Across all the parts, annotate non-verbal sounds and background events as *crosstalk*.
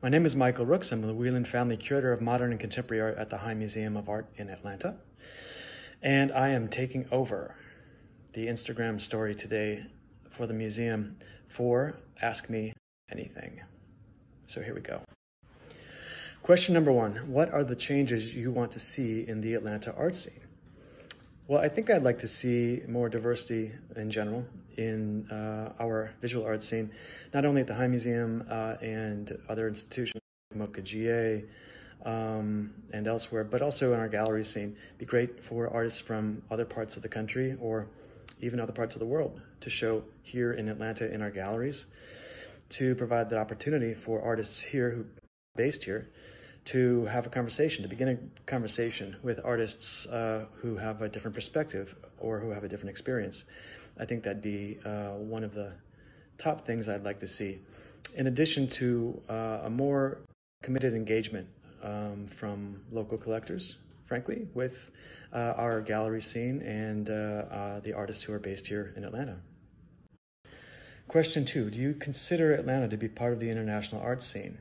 My name is Michael Rooks. I'm the Wieland Family Curator of Modern and Contemporary Art at the High Museum of Art in Atlanta. And I am taking over the Instagram story today for the museum for Ask Me Anything. So here we go. Question number one What are the changes you want to see in the Atlanta art scene? Well, I think I'd like to see more diversity in general in uh, our visual arts scene, not only at the High Museum uh, and other institutions like MoCA GA um, and elsewhere, but also in our gallery scene. It'd be great for artists from other parts of the country or even other parts of the world to show here in Atlanta in our galleries to provide the opportunity for artists here who are based here to have a conversation, to begin a conversation with artists uh, who have a different perspective or who have a different experience. I think that'd be uh, one of the top things I'd like to see. In addition to uh, a more committed engagement um, from local collectors, frankly, with uh, our gallery scene and uh, uh, the artists who are based here in Atlanta. Question two Do you consider Atlanta to be part of the international art scene?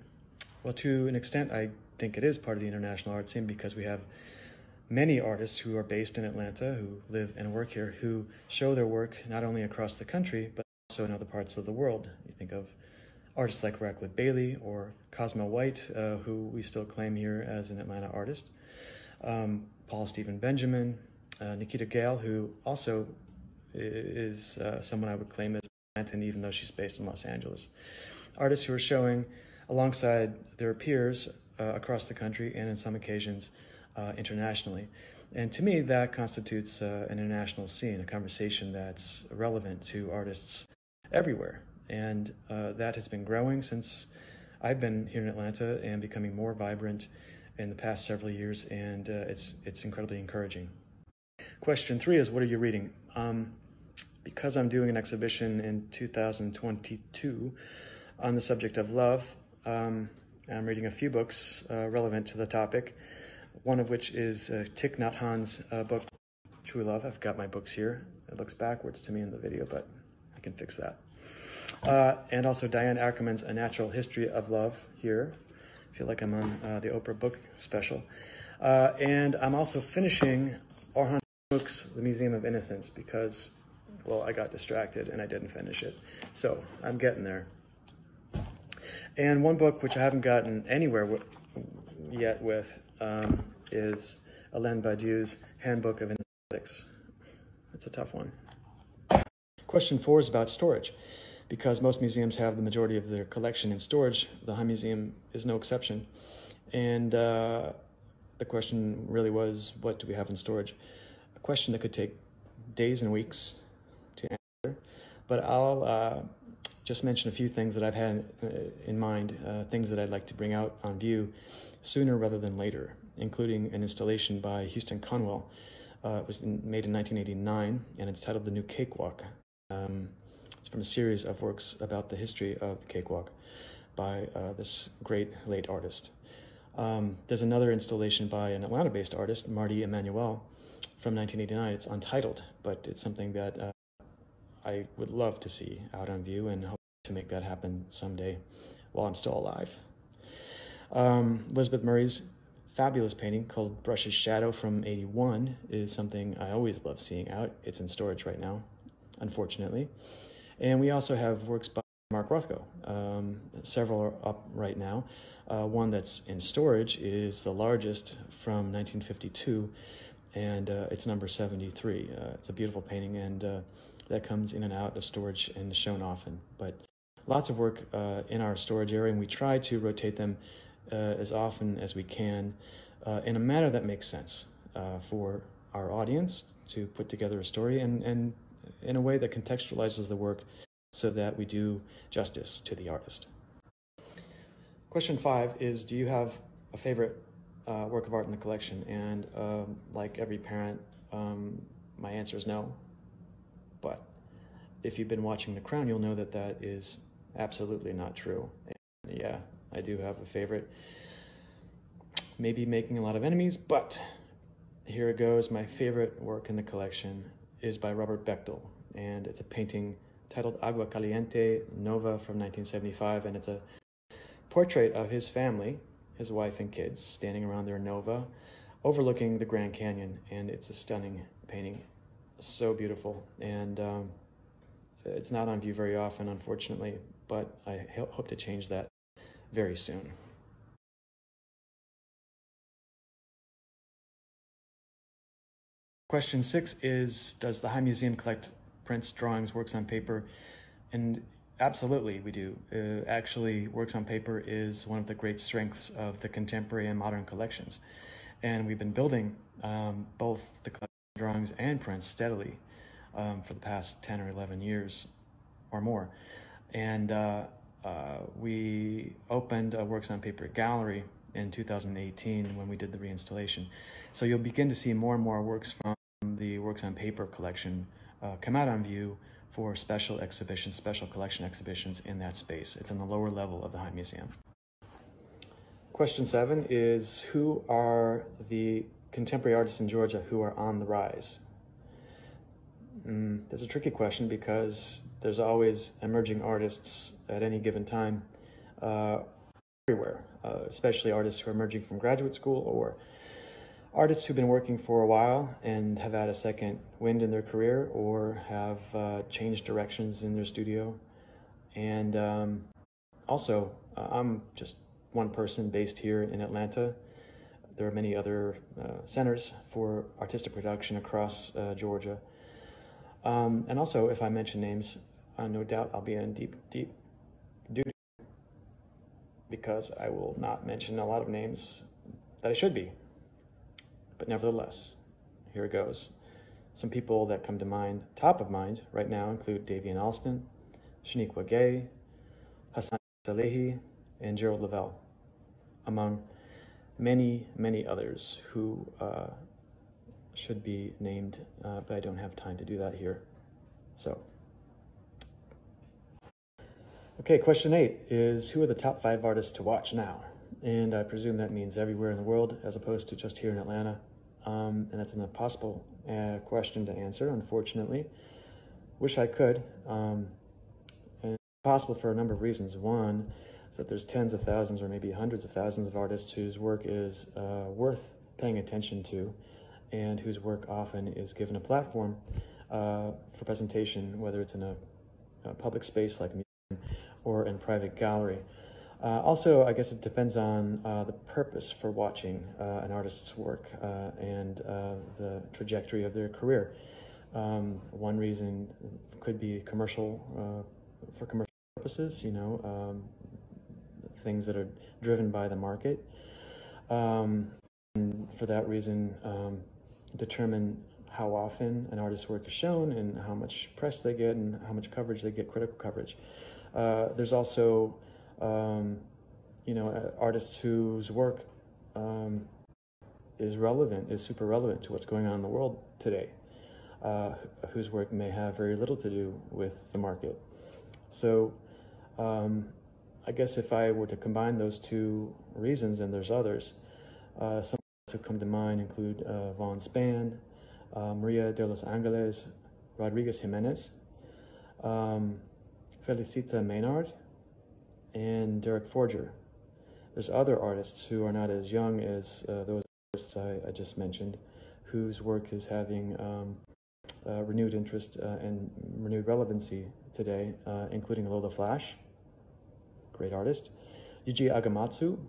Well, to an extent, I think it is part of the international art scene because we have many artists who are based in Atlanta, who live and work here, who show their work not only across the country, but also in other parts of the world. You think of artists like Radcliffe Bailey or Cosmo Whyte, uh, who we still claim here as an Atlanta artist, um, Paul Stephen Benjamin, uh, Nikita Gale, who also is uh, someone I would claim as Atlantan, even though she's based in Los Angeles. Artists who are showing alongside their peers uh, across the country and in some occasions uh, internationally. And to me, that constitutes uh, an international scene, a conversation that's relevant to artists everywhere. And uh, that has been growing since I've been here in Atlanta and becoming more vibrant in the past several years, and uh, it's, it's incredibly encouraging. Question three is What are you reading? Um, because I'm doing an exhibition in 2022 on the subject of love, um, I'm reading a few books uh, relevant to the topic, one of which is uh, Thich Nhat Hanh's uh, book, True Love. I've got my books here. It looks backwards to me in the video, but I can fix that. Uh, and also Diane Ackerman's A Natural History of Love here. I feel like I'm on uh, the Oprah book special. Uh, and I'm also finishing Orhan Pamuk's The Museum of Innocence because, well, I got distracted and I didn't finish it. So I'm getting there. And one book which I haven't gotten anywhere yet with um, is Alain Badiou's Handbook of Aesthetics. It's a tough one. Question four is about storage. Because most museums have the majority of their collection in storage, the High Museum is no exception. And uh, the question really was, what do we have in storage? A question that could take days and weeks to answer, but I'll uh, just mention a few things that I've had uh, in mind, uh, things that I'd like to bring out on view sooner rather than later, including an installation by Houston Conwill. Uh, it was in, made in 1989, and it's titled The New Cakewalk. Um, it's from a series of works about the history of the cakewalk by uh, this great late artist. Um, there's another installation by an Atlanta-based artist, Marty Emanuel, from 1989. It's untitled, but it's something that uh, I would love to see out on view and to make that happen someday while I'm still alive. Um, Elizabeth Murray's fabulous painting called Brush's Shadow from 81 is something I always love seeing out. It's in storage right now, unfortunately. And we also have works by Mark Rothko. Um, several are up right now. Uh, one that's in storage is the largest from 1952, and uh, it's number 73. Uh, it's a beautiful painting, and uh, that comes in and out of storage and shown often. But lots of work uh, in our storage area, and we try to rotate them uh, as often as we can uh, in a manner that makes sense uh, for our audience to put together a story and, and in a way that contextualizes the work so that we do justice to the artist. Question five is Do you have a favorite uh, work of art in the collection? And um, like every parent, um, my answer is no. But if you've been watching The Crown, you'll know that that is absolutely not true. And yeah, I do have a favorite. Maybe making a lot of enemies, but here it goes. My favorite work in the collection is by Robert Bechtle, and it's a painting titled Agua Caliente Nova from 1975, and it's a portrait of his family, his wife and kids, standing around their Nova, overlooking the Grand Canyon, and it's a stunning painting. So beautiful, and um, it's not on view very often, unfortunately, but I hope to change that very soon. Question six is Does the High Museum collect prints, drawings, works on paper? And absolutely, we do. Uh, actually, works on paper is one of the great strengths of the contemporary and modern collections. And we've been building um, both the drawings and prints steadily um, for the past 10 or 11 years or more. And uh, uh, we opened a Works on Paper gallery in 2018 when we did the reinstallation. So you'll begin to see more and more works from the Works on Paper collection uh, come out on view for special exhibitions, special collection exhibitions in that space. It's in the lower level of the High Museum. Question seven is Who are the contemporary artists in Georgia who are on the rise? Mm, that's a tricky question because there's always emerging artists at any given time uh, everywhere, uh, especially artists who are emerging from graduate school or artists who've been working for a while and have had a second wind in their career or have uh, changed directions in their studio. And um, also, uh, I'm just one person based here in Atlanta. There are many other uh, centers for artistic production across uh, Georgia. Um, and also, if I mention names, uh, no doubt I'll be in deep, deep duty because I will not mention a lot of names that I should be. But nevertheless, here it goes. Some people that come to mind, top of mind right now, include Davian Alston, Shaniqua Gay, Hassan Salehi, and Gerald Lovell, among many, many others who uh, should be named, uh, but I don't have time to do that here. So, okay, question eight is Who are the top five artists to watch now? And I presume that means everywhere in the world as opposed to just here in Atlanta. Um, and that's an impossible uh, question to answer, unfortunately. Wish I could. Um, and it's possible for a number of reasons. One is that there's tens of thousands or maybe hundreds of thousands of artists whose work is uh, worth paying attention to and whose work often is given a platform uh, for presentation, whether it's in a, a public space like or in private gallery. Uh, also, I guess it depends on uh, the purpose for watching uh, an artist's work uh, and uh, the trajectory of their career. Um, one reason could be commercial, uh, for commercial purposes, you know, um, things that are driven by the market. Um, and for that reason, um, determine how often an artist's work is shown and how much press they get and how much coverage they get, critical coverage. There's also um, you know, uh, artists whose work um, is relevant, is super relevant to what's going on in the world today, uh, whose work may have very little to do with the market. So, um, I guess if I were to combine those two reasons, and there's others, uh, some who come to mind include uh, Vaughn Spann, uh, Maria de los Angeles, Rodriguez Jimenez, um, Felicita Maynard, and Derek Forger. There's other artists who are not as young as uh, those artists I, I, just mentioned, whose work is having um, uh, renewed interest uh, and renewed relevancy today, uh, including Lola Flash, great artist, Yuji Agematsu,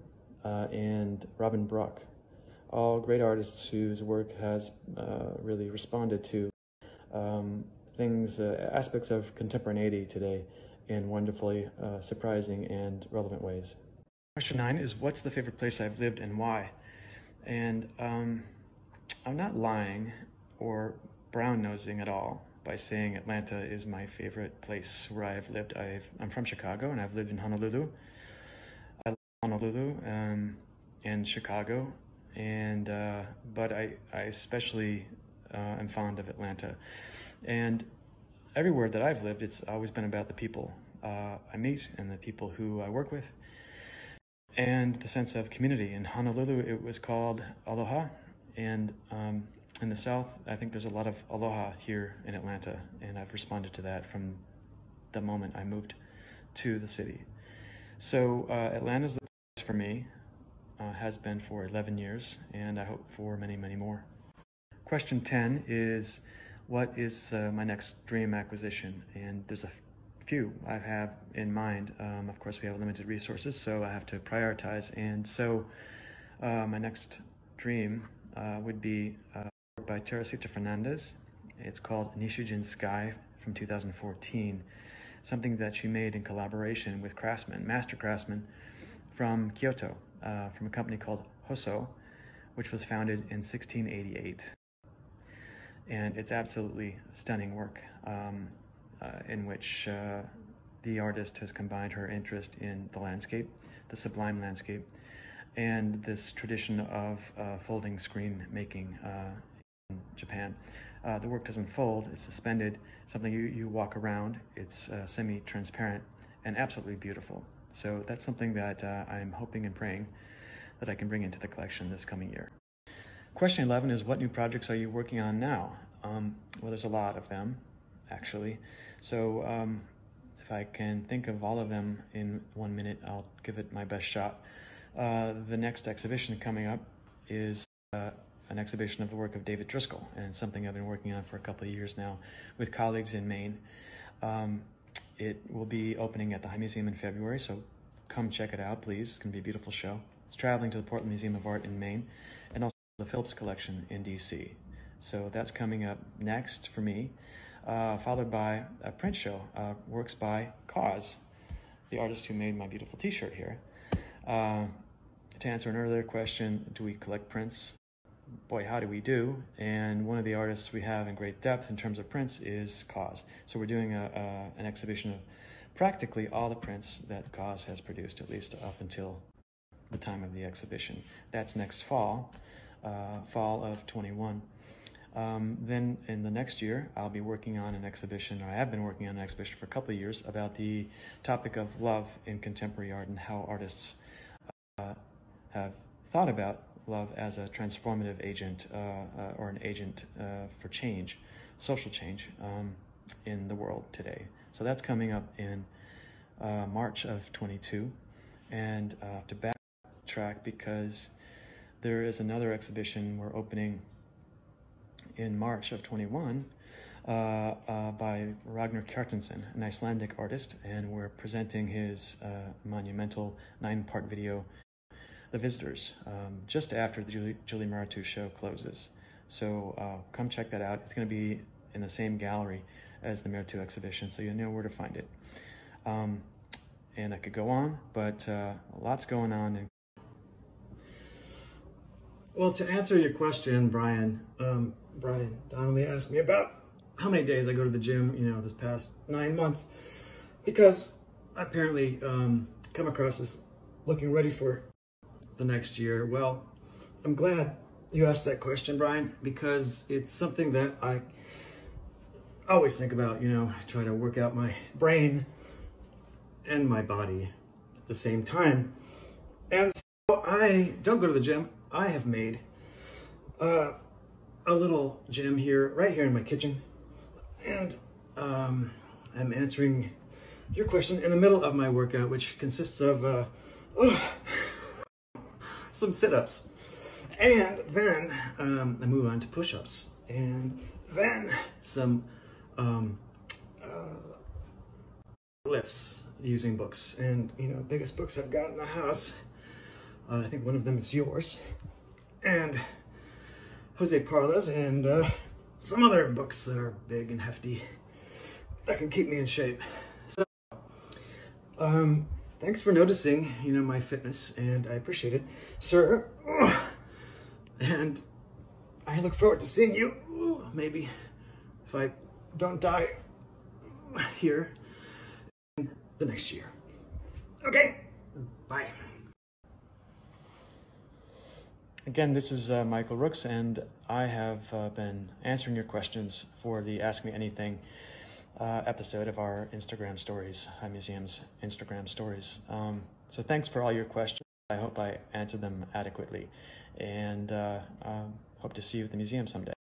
uh, and Robin Brock, all great artists whose work has uh, really responded to um, things, aspects of contemporaneity today in wonderfully uh, surprising and relevant ways. Question nine is What's the favorite place I've lived and why? And um, I'm not lying or brown nosing at all by saying Atlanta is my favorite place where I've lived. I've, I'm from Chicago and I've lived in Honolulu. I love Honolulu um, and Chicago, and uh, but I, I especially uh, am fond of Atlanta. And everywhere that I've lived, it's always been about the people uh, I meet and the people who I work with, and the sense of community. In Honolulu, it was called Aloha, and um, in the South, I think there's a lot of Aloha here in Atlanta, and I've responded to that from the moment I moved to the city. So uh, Atlanta's the place for me, uh, has been for 11 years, and I hope for many, many more. Question 10 is, what is uh, my next dream acquisition? And there's a few I have in mind. Um, of course, we have limited resources, so I have to prioritize. And so uh, my next dream uh, would be uh, by Teresita Fernandez. It's called Nishijin Sky from 2014, something that she made in collaboration with craftsmen, master craftsmen from Kyoto, uh, from a company called Hosoo, which was founded in 1688. And it's absolutely stunning work. Um, uh, in which uh, the artist has combined her interest in the landscape, the sublime landscape, and this tradition of uh, folding screen making in Japan. Uh, the work doesn't fold, it's suspended, something you, you walk around, it's uh, semi transparent and absolutely beautiful. So that's something that uh, I'm hoping and praying that I can bring into the collection this coming year. Question 11 is What new projects are you working on now? Um, well, there's a lot of them actually. So um, if I can think of all of them in one minute, I'll give it my best shot. Uh, the next exhibition coming up is uh, an exhibition of the work of David Driskell, and something I've been working on for a couple of years now with colleagues in Maine. Um, it will be opening at the High Museum in February, so come check it out, please. It's going to be a beautiful show. It's traveling to the Portland Museum of Art in Maine, and also the Phillips Collection in DC. So that's coming up next for me uh, followed by a print show, uh, works by KAWS, the artist who made my beautiful t-shirt here. Uh, to answer an earlier question, do we collect prints? Boy, how do we do? And one of the artists we have in great depth in terms of prints is KAWS. So we're doing a, an exhibition of practically all the prints that KAWS has produced, at least up until the time of the exhibition. That's next fall, uh, fall of 21. Um, then in the next year, I'll be working on an exhibition, or I have been working on an exhibition for a couple of years about the topic of love in contemporary art and how artists uh, have thought about love as a transformative agent uh, uh, or an agent uh, for change, social change um, in the world today. So that's coming up in uh, March of 22. And to backtrack because there is another exhibition we're opening in March of 21 uh, uh, by Ragnar Kjartansson, an Icelandic artist, and we're presenting his uh, monumental nine-part video, The Visitors, um, just after the Julie, Julie show closes. So uh, come check that out. It's going to be in the same gallery as the Mehretu exhibition, so you'll know where to find it. Um, and I could go on, but uh, lots going on. And well, to answer your question, Brian, um, Brian Donnelly asked me about how many days I go to the gym, you know, this past nine months, because I apparently um, come across as looking ready for the next year. Well, I'm glad you asked that question, Brian, because it's something that I always think about, you know, I try to work out my brain and my body at the same time. And so I don't go to the gym. I have made uh, a little gym here, right here in my kitchen. And um, I'm answering your question in the middle of my workout, which consists of uh, *laughs* some sit-ups. And then um, I move on to push-ups. And then some um, uh, lifts using books. And, you know, biggest books I've got in the house. Uh, I think one of them is yours. And Jose Parlá's, and uh, some other books that are big and hefty that can keep me in shape. So, um, thanks for noticing, you know, my fitness, and I appreciate it, sir. And I look forward to seeing you, maybe, if I don't die here, the next year. Okay, bye. Again, this is uh, Michael Rooks, and I have uh, been answering your questions for the Ask Me Anything uh, episode of our Instagram stories, High Museum's Instagram stories. Um, so thanks for all your questions. I hope I answered them adequately, and uh, um, hope to see you at the museum someday.